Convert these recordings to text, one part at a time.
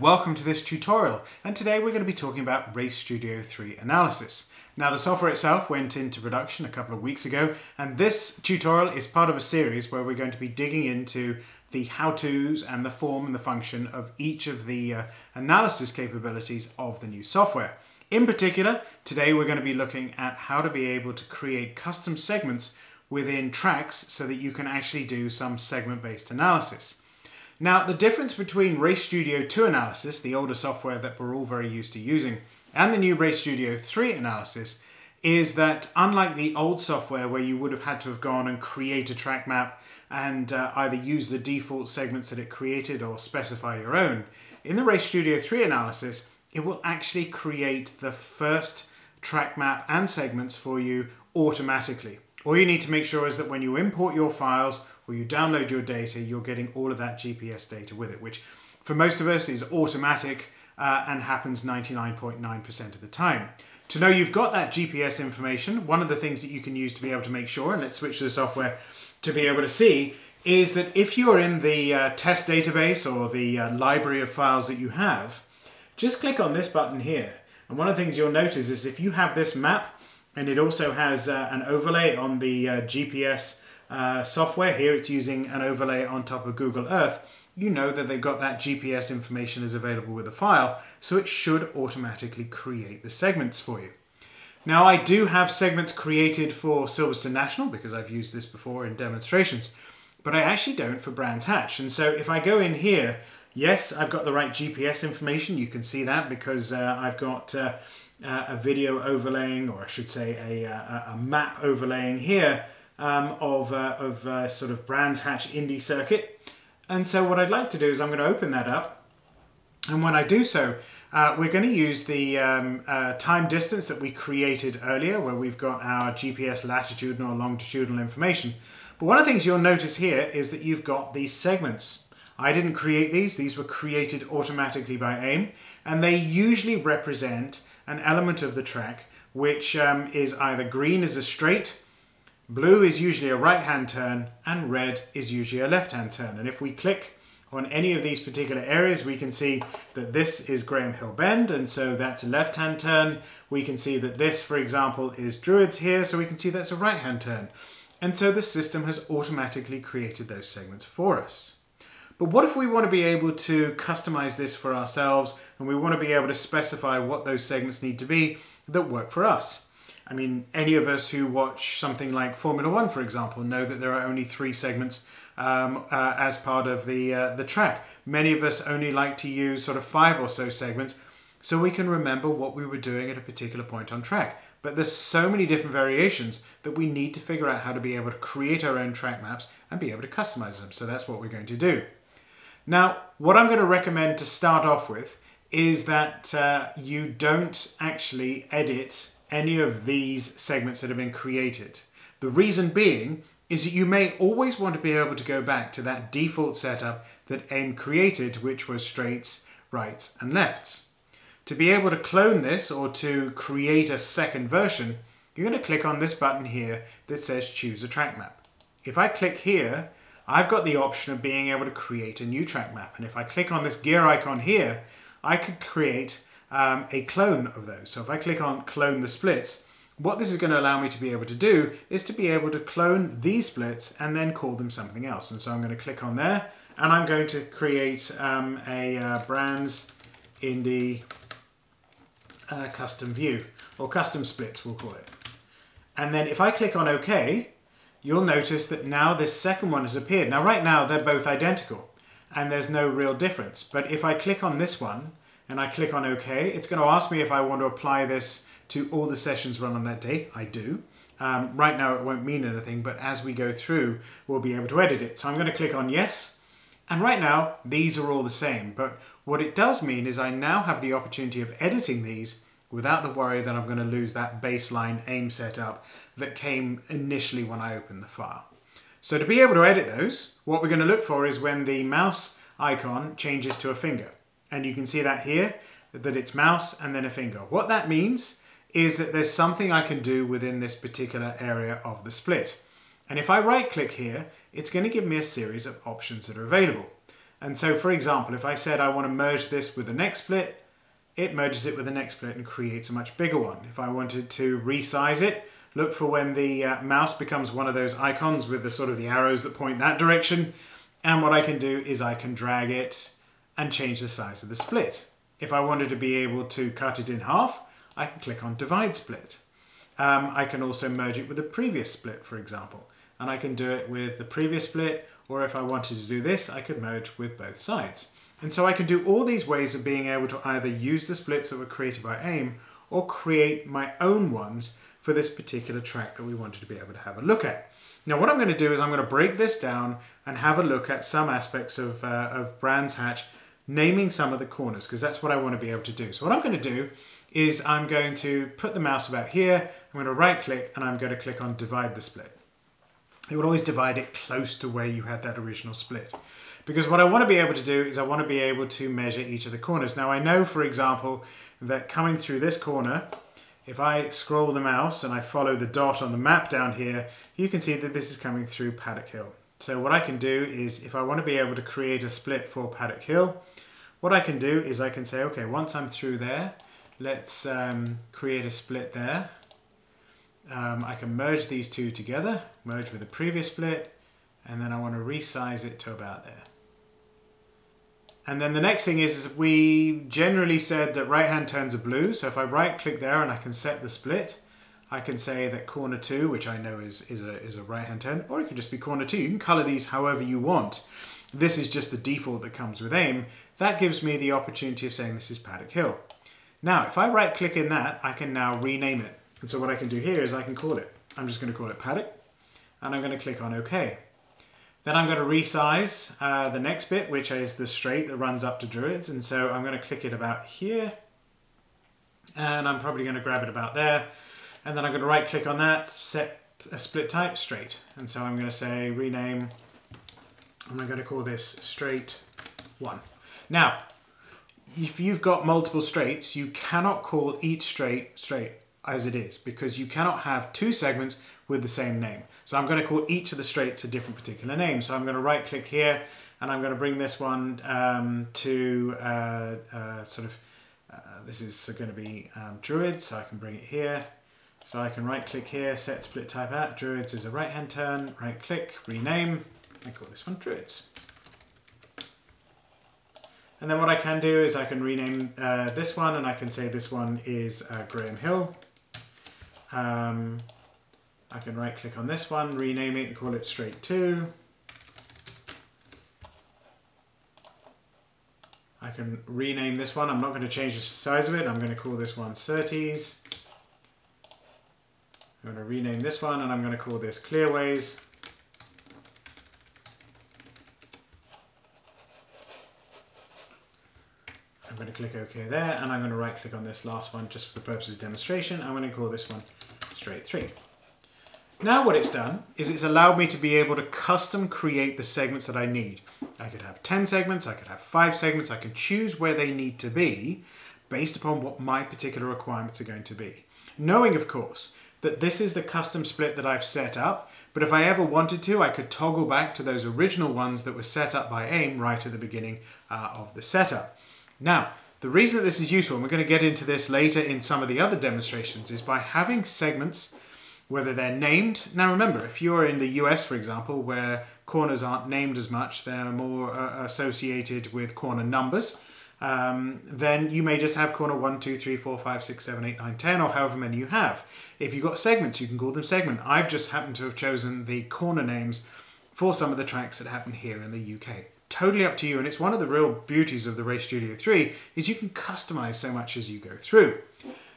welcome to this tutorial and today we're going to be talking about Race Studio 3 analysis. Now the software itself went into production a couple of weeks ago and this tutorial is part of a series where we're going to be digging into the how-tos and the form and the function of each of the uh, analysis capabilities of the new software. In particular, today we're going to be looking at how to be able to create custom segments within tracks so that you can actually do some segment-based analysis. Now, the difference between Race Studio 2 analysis, the older software that we're all very used to using, and the new Race Studio 3 analysis is that unlike the old software where you would have had to have gone and create a track map and uh, either use the default segments that it created or specify your own, in the Race Studio 3 analysis, it will actually create the first track map and segments for you automatically. All you need to make sure is that when you import your files or you download your data, you're getting all of that GPS data with it, which for most of us is automatic uh, and happens 99.9% of the time. To know you've got that GPS information, one of the things that you can use to be able to make sure, and let's switch to the software to be able to see, is that if you're in the uh, test database or the uh, library of files that you have, just click on this button here. And one of the things you'll notice is if you have this map, and it also has uh, an overlay on the uh, GPS uh, software. Here it's using an overlay on top of Google Earth. You know that they've got that GPS information is available with the file, so it should automatically create the segments for you. Now I do have segments created for Silverstone National because I've used this before in demonstrations, but I actually don't for Brands Hatch. And so if I go in here, yes, I've got the right GPS information. You can see that because uh, I've got uh, a video overlaying, or I should say a, uh, a, a map overlaying here um, of, uh, of uh, sort of Brands Hatch Indy circuit. And so what I'd like to do is I'm going to open that up. And when I do so, uh, we're going to use the um, uh, time distance that we created earlier, where we've got our GPS latitudinal or longitudinal information. But one of the things you'll notice here is that you've got these segments. I didn't create these, these were created automatically by AIM, and they usually represent an element of the track which um, is either green is a straight, blue is usually a right hand turn, and red is usually a left hand turn. And if we click on any of these particular areas, we can see that this is Graham Hill Bend, and so that's a left hand turn. We can see that this, for example, is Druids here, so we can see that's a right hand turn. And so the system has automatically created those segments for us. But what if we want to be able to customize this for ourselves and we want to be able to specify what those segments need to be that work for us? I mean, any of us who watch something like Formula One, for example, know that there are only three segments um, uh, as part of the, uh, the track. Many of us only like to use sort of five or so segments so we can remember what we were doing at a particular point on track. But there's so many different variations that we need to figure out how to be able to create our own track maps and be able to customize them. So that's what we're going to do. Now, what I'm going to recommend to start off with is that uh, you don't actually edit any of these segments that have been created. The reason being is that you may always want to be able to go back to that default setup that AIM created, which was straights, rights, and lefts. To be able to clone this or to create a second version, you're going to click on this button here that says choose a track map. If I click here, I've got the option of being able to create a new track map. And if I click on this gear icon here, I could create um, a clone of those. So if I click on clone the splits, what this is going to allow me to be able to do is to be able to clone these splits and then call them something else. And so I'm going to click on there and I'm going to create um, a uh, brands Indy uh, custom view or custom splits we'll call it. And then if I click on OK, you'll notice that now this second one has appeared. Now right now they're both identical and there's no real difference. But if I click on this one and I click on OK, it's going to ask me if I want to apply this to all the sessions run on that date. I do. Um, right now it won't mean anything, but as we go through, we'll be able to edit it. So I'm going to click on yes. And right now, these are all the same. But what it does mean is I now have the opportunity of editing these without the worry that I'm going to lose that baseline aim setup that came initially when I opened the file. So to be able to edit those, what we're going to look for is when the mouse icon changes to a finger. And you can see that here, that it's mouse and then a finger. What that means is that there's something I can do within this particular area of the split. And if I right click here, it's going to give me a series of options that are available. And so, for example, if I said I want to merge this with the next split, it merges it with the next split and creates a much bigger one. If I wanted to resize it, look for when the uh, mouse becomes one of those icons with the sort of the arrows that point that direction. And what I can do is I can drag it and change the size of the split. If I wanted to be able to cut it in half, I can click on divide split. Um, I can also merge it with the previous split, for example. And I can do it with the previous split, or if I wanted to do this, I could merge with both sides. And so I can do all these ways of being able to either use the splits that were created by AIM or create my own ones for this particular track that we wanted to be able to have a look at. Now what I'm going to do is I'm going to break this down and have a look at some aspects of, uh, of Brands Hatch, naming some of the corners, because that's what I want to be able to do. So what I'm going to do is I'm going to put the mouse about here, I'm going to right click and I'm going to click on divide the split. It will always divide it close to where you had that original split. Because what I want to be able to do is I want to be able to measure each of the corners. Now I know, for example, that coming through this corner, if I scroll the mouse and I follow the dot on the map down here, you can see that this is coming through Paddock Hill. So what I can do is if I want to be able to create a split for Paddock Hill, what I can do is I can say, okay, once I'm through there, let's um, create a split there. Um, I can merge these two together, merge with the previous split, and then I want to resize it to about there. And then the next thing is, is we generally said that right hand turns are blue. So if I right click there and I can set the split, I can say that corner two, which I know is, is a, is a right hand turn, or it could just be corner two. You can color these however you want. This is just the default that comes with AIM. That gives me the opportunity of saying this is Paddock Hill. Now, if I right click in that, I can now rename it. And so what I can do here is I can call it, I'm just going to call it Paddock, and I'm going to click on OK. Then I'm going to resize uh, the next bit, which is the straight that runs up to Druids. And so I'm going to click it about here. And I'm probably going to grab it about there. And then I'm going to right click on that, set a split type straight. And so I'm going to say rename, and I'm going to call this straight one. Now, if you've got multiple straights, you cannot call each straight straight as it is because you cannot have two segments with the same name. So I'm going to call each of the straights a different particular name. So I'm going to right click here and I'm going to bring this one um, to uh, uh, sort of, uh, this is going to be um, Druids, so I can bring it here. So I can right click here, set split type at, Druids is a right hand turn, right click, rename, I call this one Druids. And then what I can do is I can rename uh, this one and I can say this one is uh, Graham Hill. Um, I can right click on this one, rename it and call it straight 2. I can rename this one. I'm not going to change the size of it. I'm going to call this one Surtees. I'm going to rename this one and I'm going to call this Clearways. I'm going to click OK there and I'm going to right click on this last one just for the purposes of demonstration. I'm going to call this one Straight 3. Now what it's done is it's allowed me to be able to custom create the segments that I need. I could have 10 segments, I could have 5 segments, I can choose where they need to be based upon what my particular requirements are going to be. Knowing, of course, that this is the custom split that I've set up, but if I ever wanted to, I could toggle back to those original ones that were set up by AIM right at the beginning uh, of the setup. Now, the reason that this is useful, and we're going to get into this later in some of the other demonstrations, is by having segments whether they're named. Now remember, if you're in the US, for example, where corners aren't named as much, they're more uh, associated with corner numbers, um, then you may just have corner 1, 2, 3, 4, 5, 6, 7, 8, 9, 10, or however many you have. If you've got segments, you can call them segment. I've just happened to have chosen the corner names for some of the tracks that happen here in the UK. Totally up to you, and it's one of the real beauties of the Race Studio 3 is you can customize so much as you go through.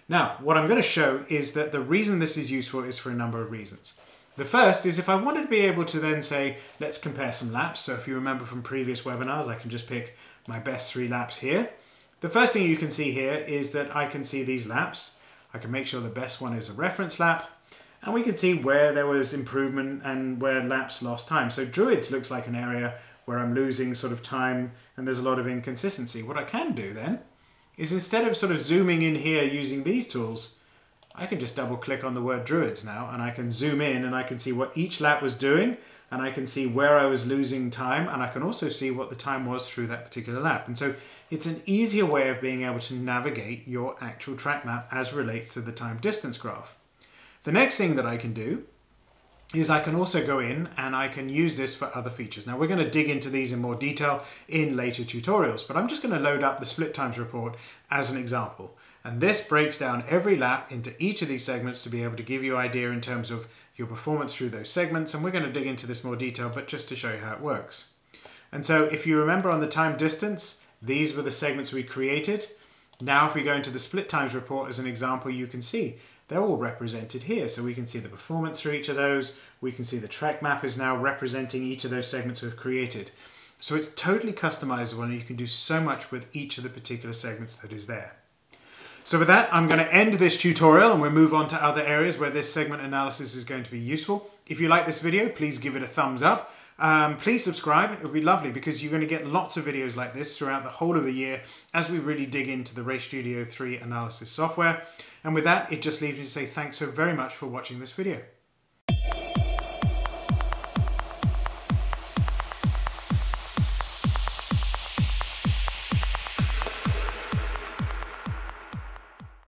Now, what I'm going to show is that the reason this is useful is for a number of reasons. The first is if I wanted to be able to then say, let's compare some laps. So if you remember from previous webinars, I can just pick my best three laps here. The first thing you can see here is that I can see these laps. I can make sure the best one is a reference lap. And we can see where there was improvement and where laps lost time. So Druids looks like an area where I'm losing sort of time and there's a lot of inconsistency. What I can do then is instead of sort of zooming in here using these tools, I can just double click on the word Druids now and I can zoom in and I can see what each lap was doing and I can see where I was losing time and I can also see what the time was through that particular lap. And so it's an easier way of being able to navigate your actual track map as relates to the time distance graph. The next thing that I can do is I can also go in and I can use this for other features. Now we're going to dig into these in more detail in later tutorials, but I'm just going to load up the split times report as an example. And this breaks down every lap into each of these segments to be able to give you an idea in terms of your performance through those segments. And we're going to dig into this more detail, but just to show you how it works. And so if you remember on the time distance, these were the segments we created. Now if we go into the split times report as an example, you can see they're all represented here. So we can see the performance for each of those. We can see the track map is now representing each of those segments we've created. So it's totally customizable and you can do so much with each of the particular segments that is there. So with that, I'm going to end this tutorial and we'll move on to other areas where this segment analysis is going to be useful. If you like this video, please give it a thumbs up. Um, please subscribe, it would be lovely because you're going to get lots of videos like this throughout the whole of the year as we really dig into the Race Studio 3 analysis software. And with that, it just leaves me to say thanks so very much for watching this video.